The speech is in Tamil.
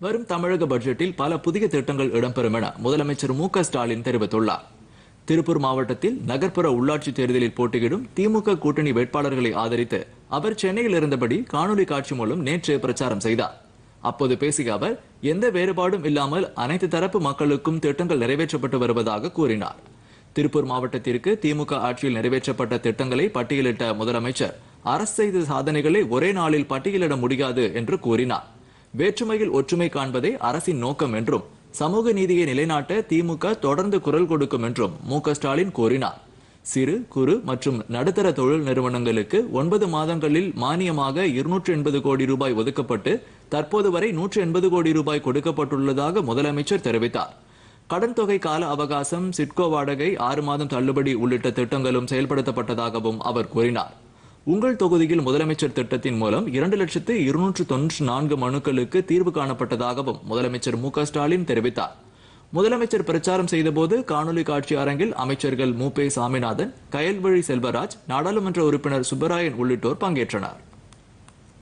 வரும் தமிழக பட்ஜெட்டில் பல புதிய திட்டங்கள் இடம்பெறும் என முதலமைச்சர் மு க ஸ்டாலின் தெரிவித்துள்ளார். திருப்பூர் மாவட்டத்தில் நகர்ப்புற உள்ளாட்சி தேர்தலில் போட்டியிடும் திமுக கூட்டணி வேட்பாளர்களை ஆதரித்து அவர் சென்னையில் இருந்தபடி காணொலி காட்சி மூலம் நேற்று பிரச்சாரம் செய்தார். அப்போது பேசிய அவர் எந்த வேறுபாடும் இல்லாமல் அனைத்து தரப்பு மக்களுக்கும் திட்டங்கள் நிறைவேற்றப்பட்டு வருவதாக கூறினார். திருப்பூர் மாவட்டத்திற்கு திமுக ஆட்சியில் நிறைவேற்றப்பட்ட திட்டங்களை பட்டியலிட்ட முதலமைச்சர் அரசு செய்த சாதனைகளை ஒரே நாளில் பட்டியலிட முடியாது என்று கூறினார். வேற்றுமையில் ஒற்றுமை காண்பதே அரசின் நோக்கம் என்றும் சமூக நீதியை நிலைநாட்ட திமுக தொடர்ந்து குரல் கொடுக்கும் என்றும் மு ஸ்டாலின் கூறினார். சிறு குறு மற்றும் நடுத்தர தொழில் நிறுவனங்களுக்கு ஒன்பது மாதங்களில் மானியமாக இருநூற்று எண்பது கோடி ரூபாய் ஒதுக்கப்பட்டு தற்போது வரை நூற்று எண்பது கோடி ரூபாய் கொடுக்கப்பட்டுள்ளதாக முதலமைச்சர் தெரிவித்தார். கடன் தொகை கால அவகாசம் சிட்கோ வாடகை ஆறு மாதம் தள்ளுபடி உள்ளிட்ட திட்டங்களும் செயல்படுத்தப்பட்டதாகவும் அவர் கூறினார். உங்கள் தொகுதியில் முதலமைச்சர் திட்டத்தின் மூலம் இரண்டு லட்சத்து இருநூற்று தொன்னூற்று நான்கு மனுக்களுக்கு தீர்வு காணப்பட்டதாகவும் முதலமைச்சர் மு க ஸ்டாலின் தெரிவித்தார். முதலமைச்சர் பிரச்சாரம் செய்தபோது காணொலி காட்சி அரங்கில் அமைச்சர்கள் மு சாமிநாதன் கயல்வழி செல்வராஜ் நாடாளுமன்ற உறுப்பினர் சுப்பராயன் உள்ளிட்டோர் பங்கேற்றனர்.